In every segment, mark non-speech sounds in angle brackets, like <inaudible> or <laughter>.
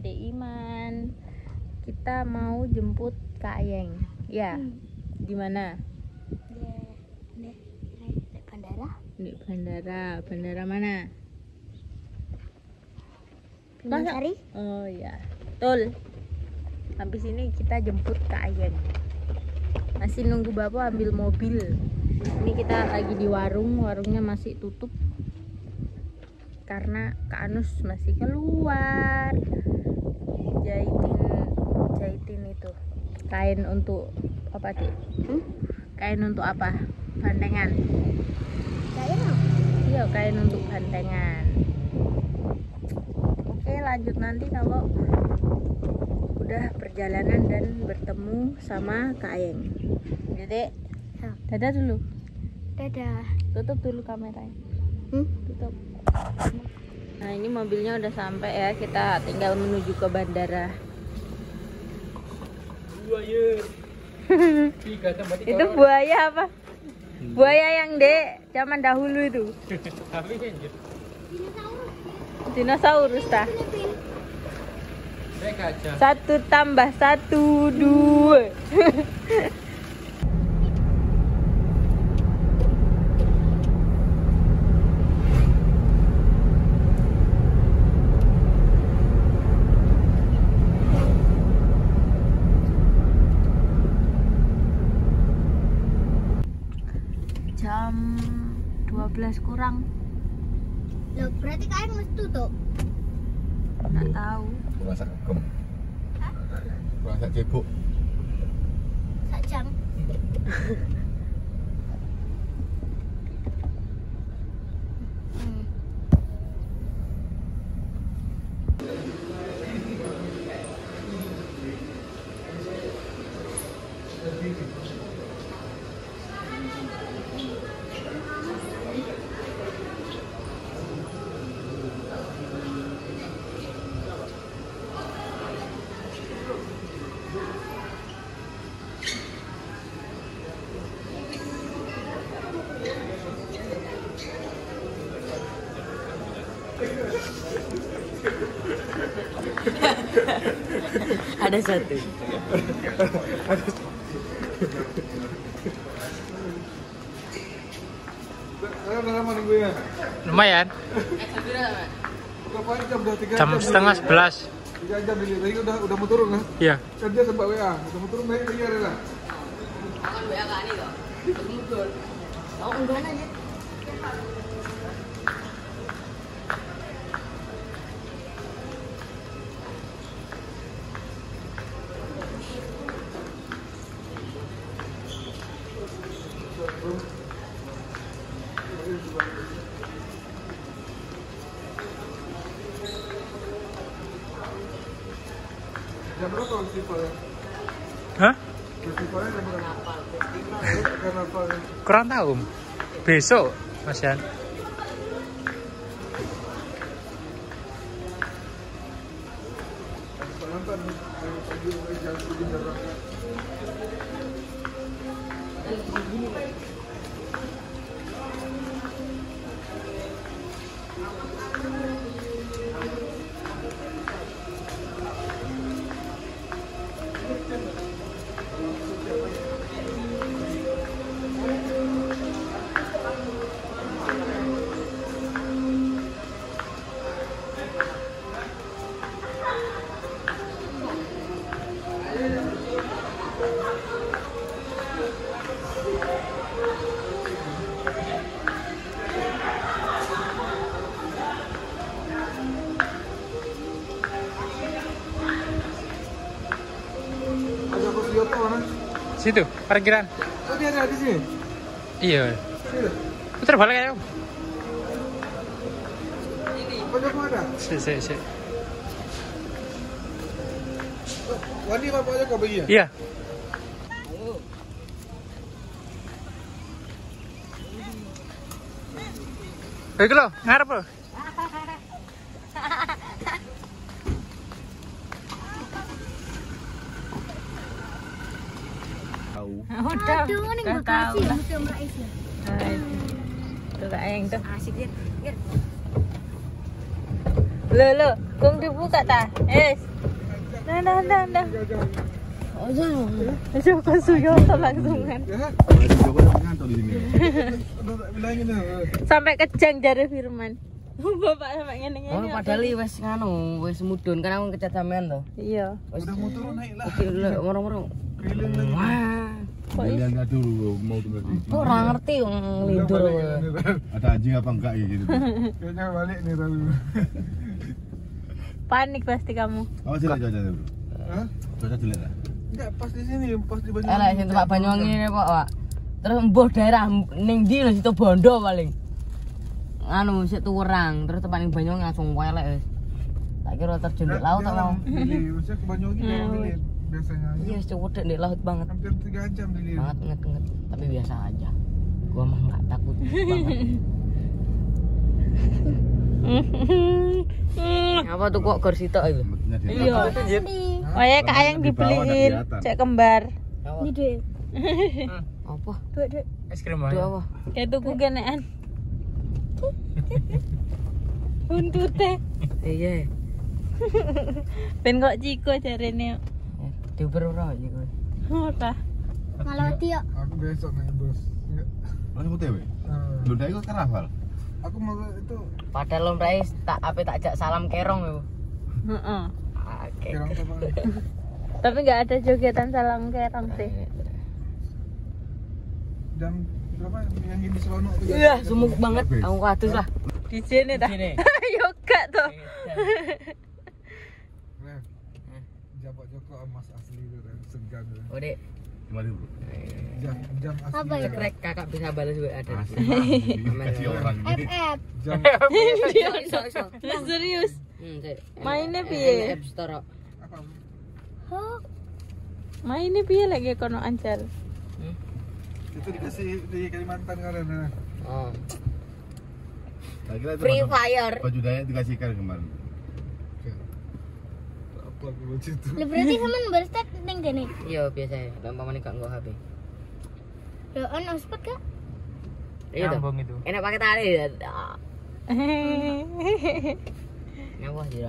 ada Iman. Kita mau jemput Kak Ayeng. Ya, di mana? Di bandara. Di bandara. Bandara mana? Sari. Oh ya, betul. Habis ini kita jemput Kak Ayeng. Masih nunggu bapak ambil mobil. Ini kita lagi di warung, warungnya masih tutup karena Kak Anus masih keluar jahitin jahitin itu kain untuk apa dek? Hmm? Kain untuk apa? Bantengan. Kayaknya Iya, kain untuk bantengan. Oke, lanjut nanti kalau udah perjalanan dan bertemu sama Kak Ayeng. Dedek, Ya. dadah dulu. dadah. Tutup dulu kameranya. Hmm? Tutup. Nah, ini mobilnya udah sampai ya. Kita tinggal menuju ke bandara. <laughs> Itu buaya apa? Buaya yang dek zaman dahulu itu. <laughs> Dinosaurus tah. Satu tambah satu dua. <laughs> Jam 12 kurang. Loh, berarti kalian mesti tutup. Nggak tahu. Masak kem. Masak cebok. Sak jam. <laughs> <laughs> Ada satu. Ya. lumayan Berapa jam setengah sebelas jam ini. Udah udah mau turun kan? iya Kerja sempat WA. Udah mau turun? Festivalnya jam berapa? Karnaval. kurang tahu. Besok mas Yan. Nonton pagi situ parkiran Oh dia ada di sini. iya putar balik ayo Apa Joko ada? si si si Wani apa aja kau bagi ya? iya Iki lho, ngarep lho. Tahu. Nggak Bekasi tahu ya, lah. Museum Rais ya. Tuh Kak Ayeng tuh. Asik ya. Lo lo, kong dibuka ta? Es. Nah nah nah nah. Coba Suyoto langsung kan. Ya. Sini. Udah tak bilangin dah. Sampai kejang jari Firman. Bapak sampai ngene Oh, padahal iki wis nganu, wis mudun kan aku kecat sampean to. Iya. Wis turun naik lah. Lagi. Wah, Kok is- Lihat dulu mau tuh kok ora ngerti wong lindur. Ada anjing apa enggak ya gitu. <laughs> Kayaknya balik nih Ran. <laughs> Panik pasti kamu. Apa sih cuaca dulu? Hah? Cuaca jelek lah. Enggak pas di sini, pas di Eh, lek sing tempat Banyuwangi ini, Pak, Pak. Terus mbuh daerah ning ndi lho situ Bondo paling. Anu sik tuwerang, terus tempat ning Banyuwangi langsung welek wis. Tak kira terjun di laut tak mau. Dili, maksudnya ke Banyuwangi Hmm. biasanya. Iya, wis cewek di laut banget. Hampir 3 jam dili. Banget nget-nget, tapi biasa aja. Gua mah enggak takut <laughs> banget. Apa tuh kok kursi tok itu? Iya. Oh ya kak yang Di dibeliin cek kembar. Ini duit. Apa? Duit, duit. Es krim apa? Kayak tuku genean. <laughs> Untuk teh. Iya. Ben kok ciko jarene. Diuber ora iki kowe. Ora. Malah dia. Aku besok naik bus. Enggak. Mana tewe? Ah. Lu dari kok karnaval. Aku mau itu Padahal lom rais tak apa tak ajak salam kerong yo. Heeh. Oke. kira apa? <laughs> Tapi nggak ada jogetan salam kerong sih. Jam berapa yang ini seronok tuh? Iya, sumuk banget. Aku kados lah. Di sini dah. Sini. <laughs> Yoga tuh. Joko emas asli itu Ran. segan. Oh, Dek. Gimana bro? Jam jam asli. Apa ya? Cekrek kakak bisa balas juga ada. Kasih <laughs> orang ini. FF. Jam <laughs> serius. Hmm. Mainnya piye? App Store. apa? Mainnya piye lagi kono ancar. Hmm. Itu dikasih di Kalimantan kan nah. Oh. Free Fire. Baju Dayak dikasihkan kemarin. Apa aku baca itu? Lah berarti sampean berstart ning kene. Iya, biasa ya. Lama mana gak nggo HP. Lah on hotspot kak? Iya toh. Itu. Enak pakai tali ya. Ngapa sih?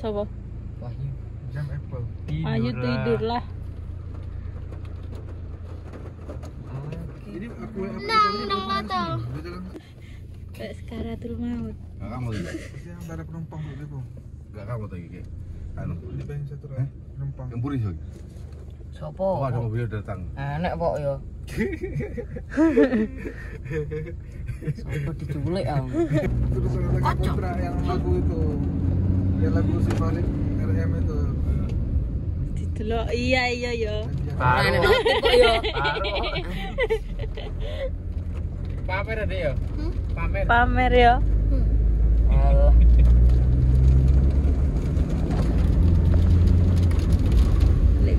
Sopo? Wahyu. Jam Apple. Ayo tidur lah. Jadi aku Nang nang lato. Kayak sekaratul maut. Enggak kamu ada penumpang tuh itu. Enggak kamu tuh kayak. Anu. Di bank satu Eh? penumpang. Yang sih. Sopo? Oh, ada mobil datang. Enak pok yo. Sopo diculik ah. Terus ada lagi kontra yang lagu itu. Yang lagu si Malik RM itu. Didelok. Iya iya ya. Nah, enak notif kok yo. Pamer ada ya? Hmm? Pamer. Pamer ya.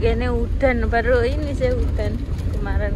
કે ને ઉઠન ભરો એની છે ઉઠન મારા